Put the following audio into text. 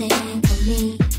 had thing for me.